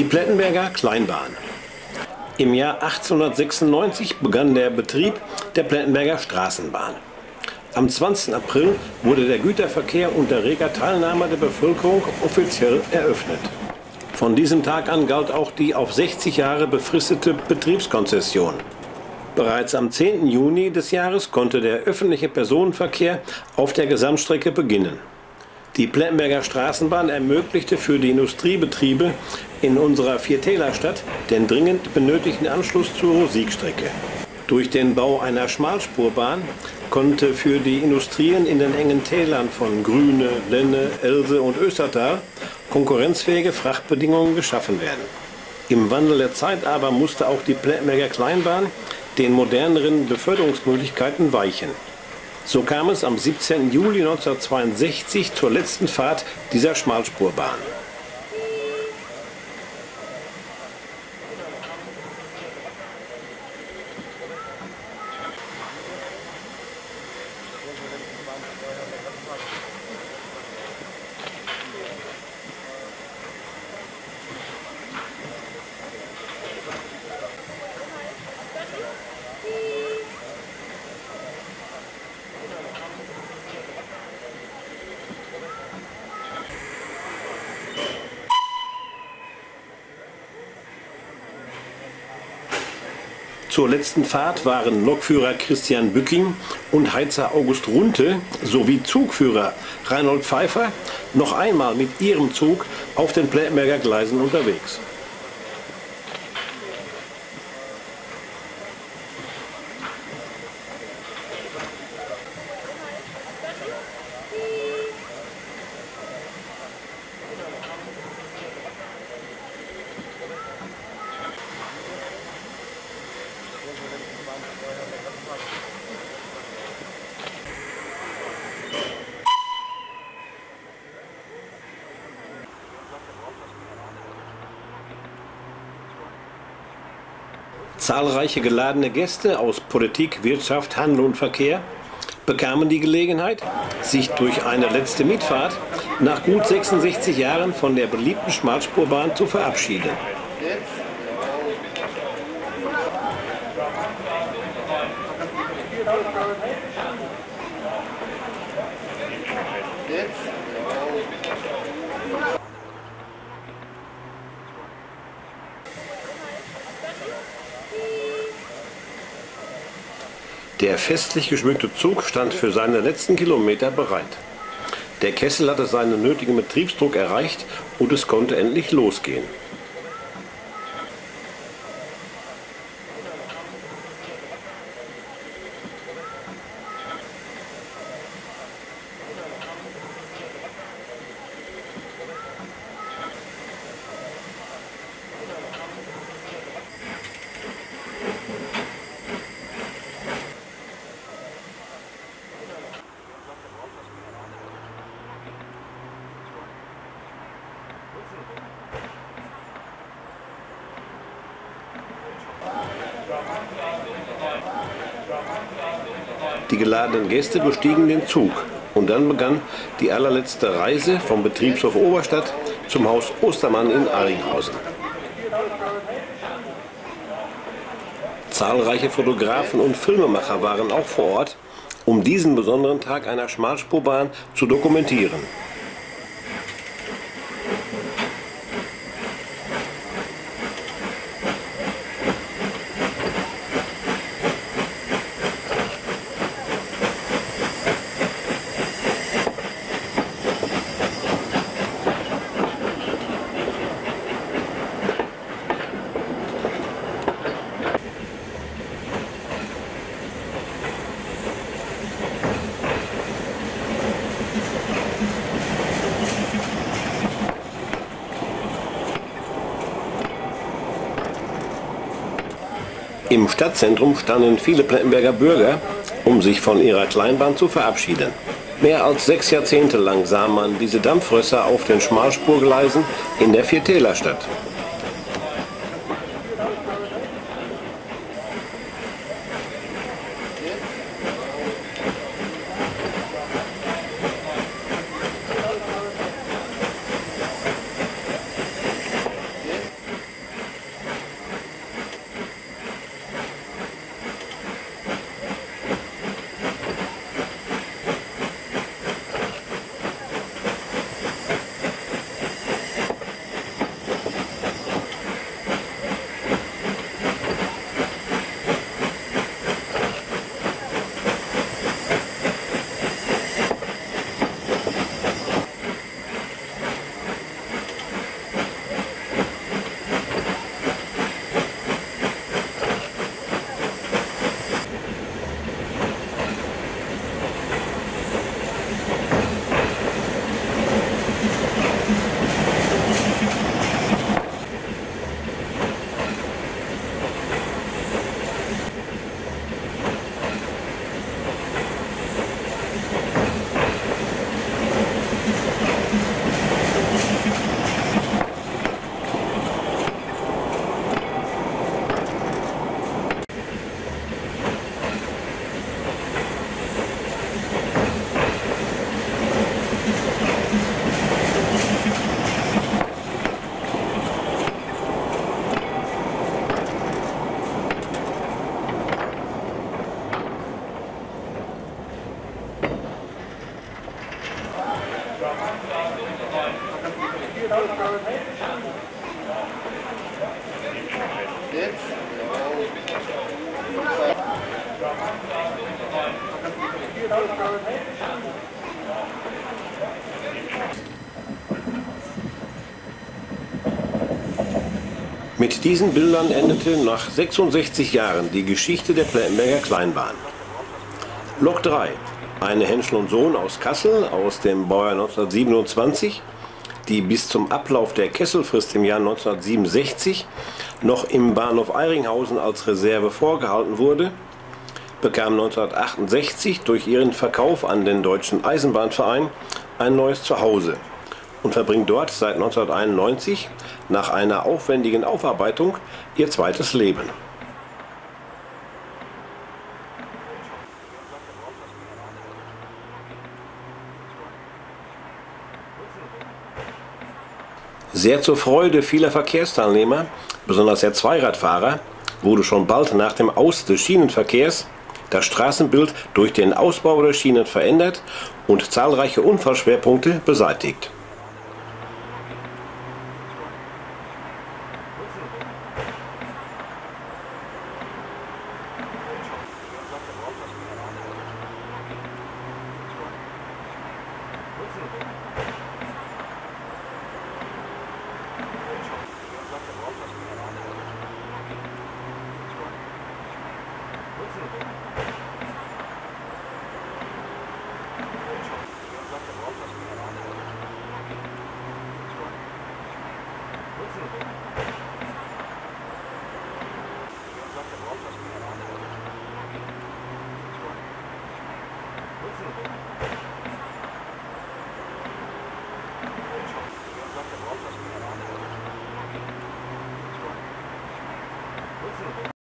Die Plettenberger Kleinbahn. Im Jahr 1896 begann der Betrieb der Plettenberger Straßenbahn. Am 20. April wurde der Güterverkehr unter reger Teilnahme der Bevölkerung offiziell eröffnet. Von diesem Tag an galt auch die auf 60 Jahre befristete Betriebskonzession. Bereits am 10. Juni des Jahres konnte der öffentliche Personenverkehr auf der Gesamtstrecke beginnen. Die Plettenberger Straßenbahn ermöglichte für die Industriebetriebe in unserer Viertälerstadt den dringend benötigten Anschluss zur Musikstrecke. Durch den Bau einer Schmalspurbahn konnte für die Industrien in den engen Tälern von Grüne, Lenne, Else und Östertal konkurrenzfähige Frachtbedingungen geschaffen werden. Im Wandel der Zeit aber musste auch die Plettenberger Kleinbahn den moderneren Beförderungsmöglichkeiten weichen. So kam es am 17. Juli 1962 zur letzten Fahrt dieser Schmalspurbahn. Zur letzten Fahrt waren Lokführer Christian Bücking und Heizer August Runte sowie Zugführer Reinhold Pfeiffer noch einmal mit ihrem Zug auf den Plettenberger Gleisen unterwegs. Zahlreiche geladene Gäste aus Politik, Wirtschaft, Handel und Verkehr bekamen die Gelegenheit, sich durch eine letzte Mitfahrt nach gut 66 Jahren von der beliebten Schmalspurbahn zu verabschieden. Der festlich geschmückte Zug stand für seine letzten Kilometer bereit. Der Kessel hatte seinen nötigen Betriebsdruck erreicht und es konnte endlich losgehen. Die geladenen Gäste bestiegen den Zug und dann begann die allerletzte Reise vom Betriebshof Oberstadt zum Haus Ostermann in Arringhausen. Zahlreiche Fotografen und Filmemacher waren auch vor Ort, um diesen besonderen Tag einer Schmalspurbahn zu dokumentieren. Im Stadtzentrum standen viele Plettenberger Bürger, um sich von ihrer Kleinbahn zu verabschieden. Mehr als sechs Jahrzehnte lang sah man diese Dampfrösser auf den Schmalspurgleisen in der Viertälerstadt. Mit diesen Bildern endete nach 66 Jahren die Geschichte der Plettenberger Kleinbahn. Lok 3, eine Henschel und Sohn aus Kassel aus dem Baujahr 1927 die bis zum Ablauf der Kesselfrist im Jahr 1967 noch im Bahnhof Eiringhausen als Reserve vorgehalten wurde, bekam 1968 durch ihren Verkauf an den Deutschen Eisenbahnverein ein neues Zuhause und verbringt dort seit 1991 nach einer aufwendigen Aufarbeitung ihr zweites Leben. Sehr zur Freude vieler Verkehrsteilnehmer, besonders der Zweiradfahrer, wurde schon bald nach dem Aus des Schienenverkehrs das Straßenbild durch den Ausbau der Schienen verändert und zahlreiche Unfallschwerpunkte beseitigt. What's